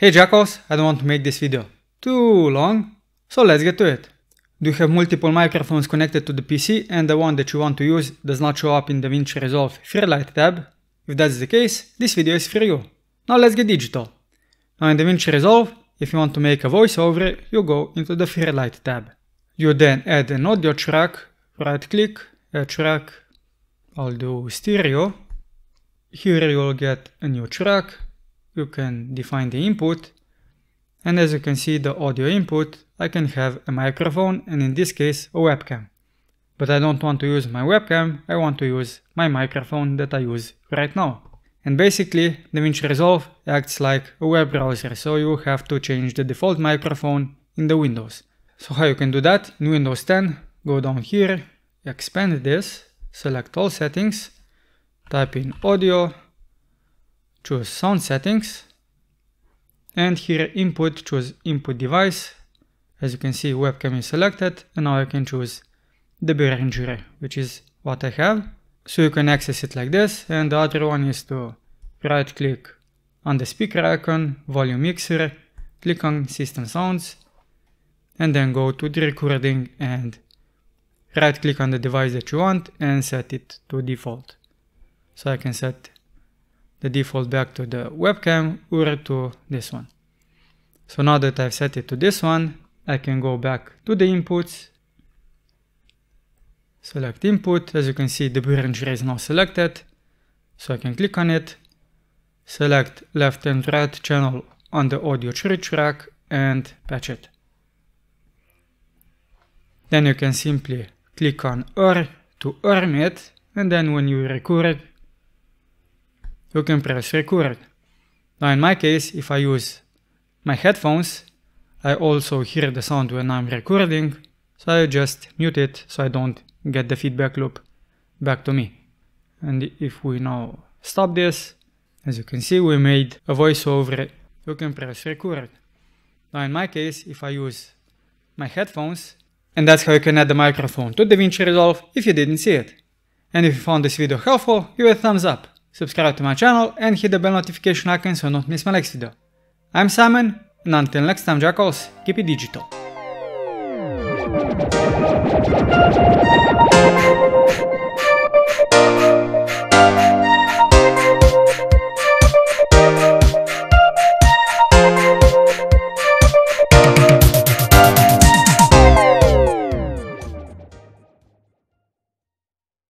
Hey Jackalls, I don't want to make this video too long, so let's get to it. Do you have multiple microphones connected to the PC and the one that you want to use does not show up in the DaVinci Resolve Fairlight tab? If that's the case, this video is for you. Now let's get digital. Now in DaVinci Resolve, if you want to make a voiceover, you go into the Fairlight tab. You then add an audio track, right click, add track, I'll do stereo. Here you'll get a new track, you can define the input and as you can see the audio input I can have a microphone and in this case a webcam. But I don't want to use my webcam, I want to use my microphone that I use right now. And basically DaVinci Resolve acts like a web browser so you have to change the default microphone in the Windows. So how you can do that? In Windows 10, go down here, expand this, select all settings, type in audio, choose sound settings and here input choose input device. As you can see webcam is selected and now I can choose the Behringer which is what I have. So you can access it like this and the other one is to right click on the speaker icon volume mixer click on system sounds and then go to the recording and right click on the device that you want and set it to default. So I can set the default back to the webcam or to this one. So now that I've set it to this one, I can go back to the inputs, select input, as you can see the Behringer is now selected, so I can click on it, select left and right channel on the audio track and patch it. Then you can simply click on OR to arm it and then when you record you can press record. Now in my case, if I use my headphones, I also hear the sound when I'm recording, so I just mute it so I don't get the feedback loop back to me. And if we now stop this, as you can see we made a voiceover, you can press record. Now in my case, if I use my headphones, and that's how you can add the microphone to DaVinci Resolve if you didn't see it. And if you found this video helpful, give it a thumbs up subscribe to my channel and hit the bell notification icon so you don't miss my next video. I'm Simon, and until next time jackalls, keep it digital.